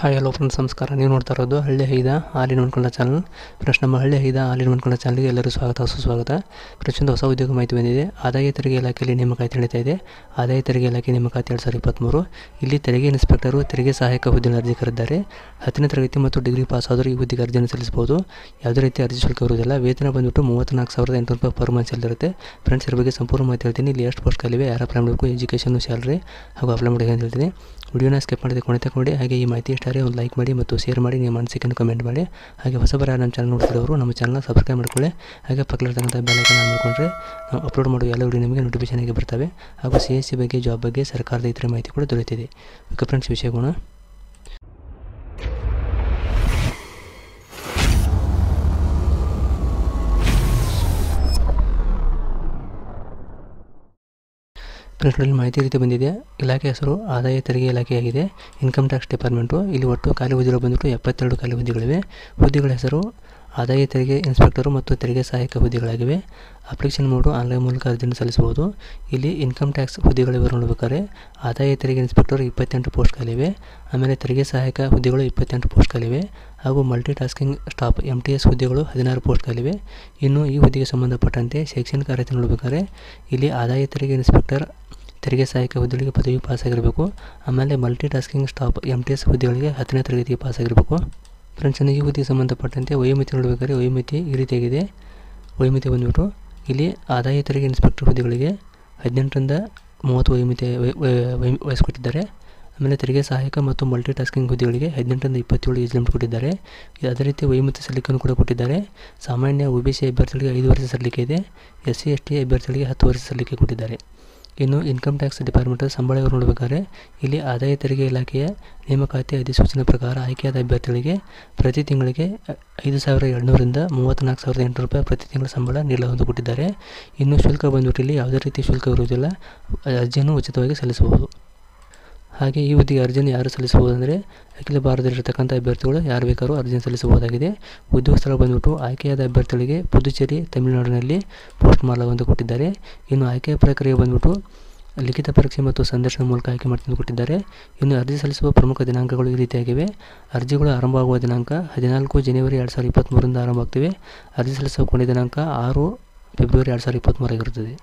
Hi hello friends ನಮಸ್ಕಾರ. ನೀವು ನೋಡ್ತಾ ಇರೋದು ಹಳ್ಳಿ ಹೈದ ಹಾಲಿನ ಮನ್ಕೊಂಡ ಚಾನಲ್ ಫ್ರೆಂಡ್ಸ್ ನಮ್ಮ ಹಳ್ಳಿ ಹೈದ ಹಾಲಿನ ಮನ್ಕೊಂಡ ಚಾನಲ್ಗೆ ಎಲ್ಲರೂ ಸ್ವಾಗತ. ಸುಸ್ವಾಗತ ಪ್ರತಿಯೊಂದು ಹೊಸ ಉದ್ಯೋಗ ಮಾಹಿತಿ ಬಂದಿದೆ. ಆದಾಯ ತೆರಿಗೆ ಇಲಾಖೆಯಲ್ಲಿ ನೇಮಕಾತಿ ನಡೀತಾ ಇದೆ. ಆದಾಯ ತೆರಿಗೆ ಇಲಾಖೆ ನೇಮಕಾತಿ ಎರಡು ಸಾವಿರದ ಇಪ್ಪತ್ತ್ಮೂರು ಇಲ್ಲಿ ತೆರಿಗೆ ಇನ್ಸ್ಪೆಕ್ಟರು ತೆರಿಗೆ ಸಹಾಯಕ ಹುದ್ದೆಯನ್ನು ಅರ್ಜಿ ಕರೆದಿದ್ದಾರೆ. ಹತ್ತನೇ ತರಗತಿ ಮತ್ತು ಡಿಗ್ರಿ ಪಾಸ್ ಆದರೂ ಈ ಹುದ್ದೆಗೆ ಅರ್ಜಿಯನ್ನು ಸಲ್ಲಿಸಬಹುದು. ಯಾವುದೇ ರೀತಿ ಅರ್ಜಿ ಶುಲ್ಕ ಇರುವುದಿಲ್ಲ ವೇತನ ಬಂದುಬಿಟ್ಟು ಮೂವತ್ತ್ನಾಲ್ಕು ಸಾವಿರದ ಎಂಟು ರೂಪಾಯಿ ಪರ್ ಮಂತ್ ಇರುತ್ತೆ. ಫ್ರೆಂಡ್ಸ್ ಇದ್ರ ಬಗ್ಗೆ ಸಂಪೂರ್ಣ ಮಾಹಿತಿ ಹೇಳ್ತೀನಿ. ಇಲ್ಲಿ ಎಷ್ಟು ಪೋಸ್ಟ್ ಯಾರು ಅಪ್ಲೈ ಮಾಡಬೇಕು ಎಜುಕೇಷನ್ ಸ್ಯಾಲ್ರಿ ಹಾಗೂ ಅಪ್ಲೈ ಮಾಡಿ ಅಂತ ಹೇಳ್ತೀನಿ. ವಿಡಿಯೋನ ಸ್ಕಿಪ್ ಮಾಡಿದೆ ಕೊನೆ ತಗೊಂಡು ಹಾಗೆ ಈ ಮಾಹಿತಿ ಇಷ್ಟಾರೆ ಒಂದು ಲೈಕ್ ಮಾಡಿ ಮತ್ತು ಶೇರ್ ಮಾಡಿ. ನಿಮ್ಮ ಅನಿಸಿಕೆಯನ್ನು ಕಮೆಂಟ್ ಮಾಡಿ. ಹಾಗೆ ಹೊಸಬರ ನಮ್ಮ ಚಾನಲ್ ನೋಡ್ತಿರೋರು, ನಮ್ಮ ಚಾನಲ್ನ ಸಬ್ಸ್ಕ್ರೈಬ್ ಮಾಡ್ಕೊಳ್ಳಿ. ಹಾಗೆ ಪಕ್ಕದಲ್ಲಿರ್ತಕ್ಕಂಥ ಬೆಲ್ಲೈಕನ್ ಮಾಡಿಕೊಂಡ್ರೆ ನಾವು ಅಪ್ಲೋಡ್ ಮಾಡುವ ಎಲ್ಲ ವಿಡಿಯೋ ನಿಮಗೆ ನೋಟಿಫಿಕೇಶನ್ ಆಗಿ ಬರ್ತವೆ. ಹಾಗೂ ಸಿ ಎಸ್ ಸಿ ಬಗ್ಗೆ ಜಾಬ್ ಬಗ್ಗೆ ಸರ್ಕಾರದ ಇತರ ಮಾಹಿತಿ ಕೂಡ ದೊರೆಯುತ್ತಿದೆ. ಓಕೆ ಫ್ರೆಂಡ್ಸ್ ವಿಷಯಗೋಣ. ಪ್ರಶ್ನೆಯಲ್ಲಿ ಮಾಹಿತಿ ರೀತಿ ಬಂದಿದೆ. ಇಲಾಖೆ ಹೆಸರು, ಆದಾಯ ತೆರಿಗೆ ಇಲಾಖೆಯಾಗಿದೆ ಇನ್ಕಮ್ ಟ್ಯಾಕ್ಸ್ ಡಿಪಾರ್ಟ್ಮೆಂಟು, ಇಲ್ಲಿ ಒಟ್ಟು ಖಾಲಿ ಹುದ್ದೆಗಳು ಬಂದ್ಬಿಟ್ಟು ಎಪ್ಪತ್ತೆರಡು ಖಾಲಿ ಹುದ್ದೆಗಳಿವೆ ಹುದ್ದೆಗಳ ಹೆಸರು ಆದಾಯ, ತೆರಿಗೆ ಇನ್ಸ್ಪೆಕ್ಟರು ಮತ್ತು ತೆರಿಗೆ ಸಹಾಯಕ ಹುದ್ದೆಗಳಾಗಿವೆ ಅಪ್ಲಿಕೇಶನ್ ಮೂಡು ಆನ್ಲೈನ್ ಮೂಲಕ ಅರ್ಜಿಯನ್ನು ಸಲ್ಲಿಸಬಹುದು. ಇಲ್ಲಿ ಇನ್ಕಮ್ ಟ್ಯಾಕ್ಸ್ ಹುದ್ದೆಗಳ ವಿವರ ನೋಡಬೇಕಾದ್ರೆ, ಆದಾಯ, ತೆರಿಗೆ ಇನ್ಸ್ಪೆಕ್ಟರ್ ಇಪ್ಪತ್ತೆಂಟು ಪೋಸ್ಟ್ಗಳಿವೆ. ಆಮೇಲೆ ತೆರಿಗೆ ಸಹಾಯಕ ಹುದ್ದೆಗಳು ಇಪ್ಪತ್ತೆಂಟು ಪೋಸ್ಟ್ಗಳಿವೆ. ಹಾಗೂ multi tasking staff M T S ಹುದ್ದೆಗಳು ಹದಿನಾರು ಪೋಸ್ಟ್ಗಳಿವೆ. ಇನ್ನು ಈ ಹುದ್ದೆಗೆ ಸಂಬಂಧಪಟ್ಟಂತೆ ಶೈಕ್ಷಣಿಕ ಅರ್ಹತೆ ನೋಡಬೇಕಾದ್ರೆ, ಇಲ್ಲಿ ಆದಾಯ, ತೆರಿಗೆ ಇನ್ಸ್ಪೆಕ್ಟರ್, ತೆರಿಗೆ ಸಹಾಯಕ ಹುದ್ದೆಗಳಿಗೆ ಪದವಿ ಪಾಸಾಗಿರಬೇಕು. ಆಮೇಲೆ multi tasking staff M T S ಹುದ್ದೆಗಳಿಗೆ ಹತ್ತನೇ ತರಗತಿಗೆ ಪಾಸಾಗಿರಬೇಕು. ಫ್ರೆಂಡ್ಸ್ ಹುದ್ದೆಗೆ ಸಂಬಂಧಪಟ್ಟಂತೆ ವಯೋಮಿತಿ ನೋಡಬೇಕಾದ್ರೆ ವಯೋಮಿತಿ ಈ ರೀತಿಯಾಗಿದೆ. ವಯೋಮಿತಿ ಬಂದ್ಬಿಟ್ಟು ಇಲ್ಲಿ ಆದಾಯ ತೆರಿಗೆ ಇನ್ಸ್ಪೆಕ್ಟರ್ ಹುದ್ದೆಗಳಿಗೆ ಹದಿನೆಂಟರಿಂದ ಮೂವತ್ತು ವಯೋಮಿತಿ ವಯಸ್ಸು ಕೊಟ್ಟಿದ್ದಾರೆ ಆಮೇಲೆ ತೆರಿಗೆ ಸಹಾಯಕ ಮತ್ತು ಮಲ್ಟಿ ಟಾಸ್ಕಿಂಗ್ ಹುದ್ದೆಗಳಿಗೆ ಹದಿನೆಂಟರಿಂದ ಇಪ್ಪತ್ತೇಳು ಏಜ್ ಲಿಮಿಟ್ ಕೊಟ್ಟಿದ್ದಾರೆ. ಅದೇ ರೀತಿ ವಯೋಮಿತಿ ಸಲ್ಲಿಕೆಯನ್ನು ಕೂಡ ಕೊಟ್ಟಿದ್ದಾರೆ. ಸಾಮಾನ್ಯ ಒ ಬಿ ಸಿ ಅಭ್ಯರ್ಥಿಗಳಿಗೆ ಐದು ವರ್ಷ ಸಲ್ಲಿಕೆ ಇದೆ. ಎಸ್ ಸಿ, ಎಸ್ ಟಿ ಅಭ್ಯರ್ಥಿಗಳಿಗೆ ಹತ್ತು ವರ್ಷ ಸಲ್ಲಿಕೆ ಕೊಟ್ಟಿದ್ದಾರೆ. ಇನ್ನು ಇನ್ಕಮ್ ಟ್ಯಾಕ್ಸ್ ಡಿಪಾರ್ಟ್ಮೆಂಟ್ ಸಂಬಳ ಇವರು ನೋಡಬೇಕಾದ್ರೆ, ಇಲ್ಲಿ ಆದಾಯ ತೆರಿಗೆ ಇಲಾಖೆಯ ನೇಮಕಾತಿ ಅಧಿಸೂಚನೆ ಪ್ರಕಾರ ಆಯ್ಕೆಯಾದ ಅಭ್ಯರ್ಥಿಗಳಿಗೆ ಪ್ರತಿ ತಿಂಗಳಿಗೆ ಐದು ಸಾವಿರ ಎರಡುನೂರಿಂದ ಮೂವತ್ತ್ನಾಲ್ಕು ಸಾವಿರದ ಎಂಟು ರೂಪಾಯಿ ಪ್ರತಿ ತಿಂಗಳ ಸಂಬಳ ನೀಡಲು ಕೊಟ್ಟಿದ್ದಾರೆ ಇನ್ನು ಶುಲ್ಕ ಬಂದ್ಬಿಟ್ಟು ಇಲ್ಲಿ ಯಾವುದೇ ರೀತಿ ಶುಲ್ಕ ಇರುವುದಿಲ್ಲ. ಅರ್ಜಿಯನ್ನು ಉಚಿತವಾಗಿ ಸಲ್ಲಿಸಬಹುದು. ಹಾಗೆ ಈ ಹುದ್ದೆಗೆ ಅರ್ಜಿಯನ್ನು ಯಾರು ಸಲ್ಲಿಸಬಹುದು ಅಂದರೆ ಅಖಿಲ ಭಾರತದಲ್ಲಿರ್ತಕ್ಕಂಥ ಅಭ್ಯರ್ಥಿಗಳು ಯಾರು ಬೇಕಾದ್ರೂ ಅರ್ಜಿಯನ್ನು ಸಲ್ಲಿಸಬಹುದಾಗಿದೆ. ಉದ್ಯೋಗ ಸ್ಥಳ ಬಂದುಬಿಟ್ಟು ಆಯ್ಕೆಯಾದ ಅಭ್ಯರ್ಥಿಗಳಿಗೆ ಪುದುಚೇರಿ, ತಮಿಳುನಾಡಿನಲ್ಲಿ ಪೋಸ್ಟ್ ಮಾಡಲಾಗುವಂತ ಕೊಟ್ಟಿದ್ದಾರೆ. ಇನ್ನು ಆಯ್ಕೆಯ ಪ್ರಕ್ರಿಯೆ ಬಂದುಬಿಟ್ಟು ಲಿಖಿತ ಪರೀಕ್ಷೆ ಮತ್ತು ಸಂದರ್ಶನ ಮೂಲಕ ಆಯ್ಕೆ ಮಾಡ್ತೀನಿ ಕೊಟ್ಟಿದ್ದಾರೆ. ಇನ್ನು ಅರ್ಜಿ ಸಲ್ಲಿಸುವ ಪ್ರಮುಖ ದಿನಾಂಕಗಳು ಈ ರೀತಿಯಾಗಿವೆ. ಅರ್ಜಿಗಳು ಆರಂಭವಾಗುವ ದಿನಾಂಕ ಹದಿನಾಲ್ಕು ಜನವರಿ ಎರಡು ಸಾವಿರದ ಇಪ್ಪತ್ತ್ಮೂರರಿಂದ ಆರಂಭ ಅರ್ಜಿ ಸಲ್ಲಿಸುವ ಕೊನೆ ದಿನಾಂಕ ಆರು ಫೆಬ್ರವರಿ ಎರಡು ಸಾವಿರದ ಇಪ್ಪತ್ತ್ಮೂರಾಗಿರುತ್ತದೆ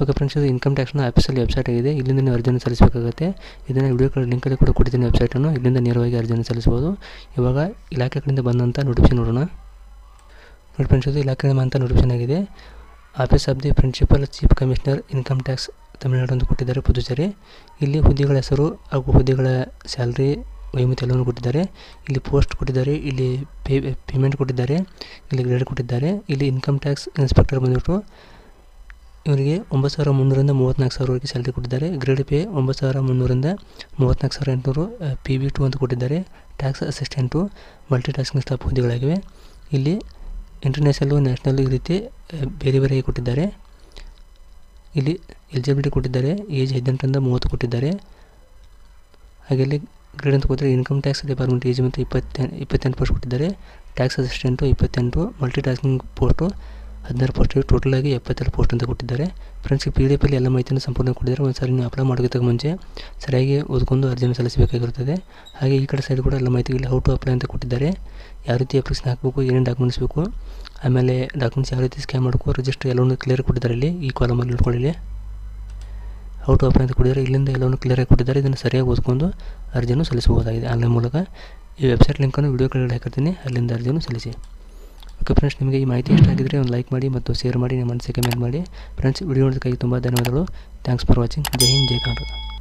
ಓಕೆ ಫ್ರೆಂಡ್ಸ್ ಇದು ಇನ್ಕಮ್ ಟ್ಯಾಕ್ಸ್ನ ಆಫೀಸಲ್ಲಿ ವೆಬ್ಸೈಟ್ ಆಗಿದೆ. ಇಲ್ಲಿಂದ ನೀವು ಅರ್ಜಿಯನ್ನು ಸಲ್ಲಿಸಬೇಕಾಗುತ್ತೆ. ಇದನ್ನು ವಿಡಿಯೋ ಲಿಂಕಲ್ಲಿ ಕೂಡ ಕೊಡ್ತೀನಿ ವೆಬ್ಸೈಟನ್ನು ಇಲ್ಲಿಂದ ನೇರವಾಗಿ ಅರ್ಜಿಯನ್ನು ಸಲ್ಲಿಸ್ಬೋದು ಇವಾಗ ಇಲಾಖೆ ಕಡೆಯಿಂದ ಬಂದಂಥ ನೋಟಿಫಿಕೇಶನ್ ನೋಡೋಣ. ನೋಡಿ ಫ್ರೆಂಡ್ಸ್ ಇದು ಇಲಾಖೆ ಅಂತ ನೋಟಿಫಿಕೇಶನ್ ಆಗಿದೆ. Office of the principal chief commissioner income tax Tamil Nadu ಅಂತ ಕೊಟ್ಟಿದ್ದಾರೆ ಪುದುಚೇರಿ. ಇಲ್ಲಿ ಹುದ್ದೆಗಳ ಹೆಸರು ಹಾಗೂ ಹುದ್ದೆಗಳ ಸ್ಯಾಲ್ರಿ ವೈಮಿತಿ ಎಲ್ಲವನ್ನು ಕೊಟ್ಟಿದ್ದಾರೆ. ಇಲ್ಲಿ ಪೋಸ್ಟ್ ಕೊಟ್ಟಿದ್ದಾರೆ, ಇಲ್ಲಿ ಪೇ ಪೇಮೆಂಟ್ ಕೊಟ್ಟಿದ್ದಾರೆ, ಇಲ್ಲಿ ಗ್ರೇಡ್ ಕೊಟ್ಟಿದ್ದಾರೆ. ಇಲ್ಲಿ ಇನ್ಕಮ್ ಟ್ಯಾಕ್ಸ್ ಇನ್ಸ್ಪೆಕ್ಟರ್ ಬಂದ್ಬಿಟ್ಟು ಇವರಿಗೆ ಒಂಬತ್ತು ಸಾವಿರ ಮುನ್ನೂರಿಂದ ಮೂವತ್ತ್ನಾಲ್ಕು ಸಾವಿರವರೆಗೆ ಸ್ಯಾಲ್ರಿ ಕೊಟ್ಟಿದ್ದಾರೆ. ಗ್ರೇಡ್ ಪೇ ಒಂಬತ್ತು ಸಾವಿರ ಮುನ್ನೂರಿಂದ ಮೂವತ್ತ್ನಾಲ್ಕು ಸಾವಿರ ಎಂಟುನೂರು ಪಿ ವಿ ಟು ಅಂತ ಕೊಟ್ಟಿದ್ದಾರೆ. Tax assistant multi tasking staff ಹುದ್ದೆಗಳಾಗಿವೆ. ಇಲ್ಲಿ ಇಂಟರ್ನ್ಯಾಷನಲ್ಲು ನ್ಯಾಷನಲ್ ಈ ರೀತಿ ಬೇರೆ ಬೇರೆ ಕೊಟ್ಟಿದ್ದಾರೆ. ಇಲ್ಲಿ ಎಲಿಜಿಬಿಲಿಟಿ ಕೊಟ್ಟಿದ್ದಾರೆ. ಏಜ್ ಹದಿನೆಂಟರಿಂದ ಮೂವತ್ತು ಕೊಟ್ಟಿದ್ದಾರೆ. ಹಾಗೆ ಇಲ್ಲಿ ಗ್ರೇಡ್ ಅಂತ ಕೊಟ್ಟರೆ ಇನ್ಕಮ್ ಟ್ಯಾಕ್ಸ್ ಡಿಪಾರ್ಟ್ಮೆಂಟ್ ಏಜ್ ಮತ್ತು ಇಪ್ಪತ್ತೆಂಟು ಇಪ್ಪತ್ತೆಂಟು ಪೋಸ್ಟ್ ಕೊಟ್ಟಿದ್ದಾರೆ. ಟ್ಯಾಕ್ಸ್ ಅಸಿಸ್ಟೆಂಟು ಇಪ್ಪತ್ತೆಂಟು ಮಲ್ಟಿ ಟಾಸ್ಕಿಂಗ್ ಪೋಸ್ಟು ಹದಿನಾರು ಪೋಸ್ಟ್ ಟೋಟಲಾಗಿ ಎಪ್ಪತ್ತೆರಡು ಪೋಸ್ಟ್ ಅಂತ ಕೊಟ್ಟಿದ್ದಾರೆ. ಫ್ರೆಂಡ್ಸ್ ಪಿ ಡಿ ಎಫಲ್ಲಿ ಎಲ್ಲ ಮಾಹಿತಿಯನ್ನು ಸಂಪೂರ್ಣ ಕೊಟ್ಟಿದ್ದಾರೆ. ಒಂದು ಸಾರಿ ನೀವು ಅಪ್ಲೈ ಮಾಡೋದಕ್ಕೆ ಮುಂಚೆ ಸರಿಯಾಗಿ ಓದ್ಕೊಂಡು ಅರ್ಜಿಯನ್ನು ಸಲ್ಲಿಸಬೇಕಾಗಿರುತ್ತದೆ. ಹಾಗೆ ಈ ಕಡೆ ಸೈಡ್ ಕೂಡ ಎಲ್ಲ ಮಾಹಿತಿ ಇಲ್ಲಿ ಹೌ ಟು ಅಪ್ಲೈ ಅಂತ ಕೊಟ್ಟಿದ್ದಾರೆ. ಯಾವ ರೀತಿ ಅಪ್ಲಿಕೇಶನ್ ಹಾಕಬೇಕು, ಏನೇನು ಡಾಕ್ಯುಮೆಂಟ್ಸ್ ಬೇಕು, ಆಮೇಲೆ ಡಾಕ್ಯುಮೆಂಟ್ಸ್ ಯಾವ ರೀತಿ ಸ್ಕ್ಯಾನ್ ಮಾಡಬೇಕು ರಿಜಿಸ್ಟರ್ ಎಲ್ಲವನ್ನು ಕ್ಲಿಯರ್ ಕೊಟ್ಟಿದ್ದಾರೆ ಇಲ್ಲಿ. ಈ ಕಾಲಮಲ್ಲಿ ನೋಡ್ಕೊಳ್ಳಿ ಟು ಅಪ್ಲೈ ಅಂತ ಕೊಟ್ಟಿದ್ದಾರೆ. ಇಲ್ಲಿಂದ ಎಲ್ಲವನ್ನು ಕ್ಲಿಯರಾಗಿ ಕೊಟ್ಟಿದ್ದಾರೆ. ಇದನ್ನು ಸರಿಯಾಗಿ ಓದ್ಕೊಂಡು ಅರ್ಜಿಯನ್ನು ಸಲ್ಲಿಸಬಹುದಾಗಿದೆ. ಆನ್ಲೈನ್ ಮೂಲಕ ಈ ವೆಬ್ಸೈಟ್ ಲಿಂಕನ್ನು ವೀಡಿಯೋ ಕೆಳಗಡೆ ಹಾಕಿರ್ತೀನಿ. ಅಲ್ಲಿಂದ ಅರ್ಜಿಯನ್ನು ಸಲ್ಲಿಸಿ. ಓಕೆ ಫ್ರೆಂಡ್ಸ್ ನಿಮಗೆ ಈ ಮಾಹಿತಿ ಇಷ್ಟ ಆಗಿದ್ರೆ ಒಂದು ಲೈಕ್ ಮಾಡಿ ಮತ್ತು ಶೇರ್ ಮಾಡಿ, ನಿಮ್ಮ ಮನಸ್ಸಿಗೆ ಕಮೆಂಟ್ ಮಾಡಿ. ಫ್ರೆಂಡ್ಸ್ ವಿಡಿಯೋ ನೋಡೋದಕ್ಕಾಗಿ ತುಂಬ ಧನ್ಯವಾದಗಳು. ಥ್ಯಾಂಕ್ಸ್ ಫಾರ್ ವಾಚಿಂಗ್ ಜೈ ಹಿಂದ್, ಜೈ ಕರ್ನಾಟಕ.